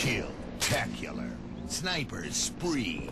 Kill. Tacular. Spree.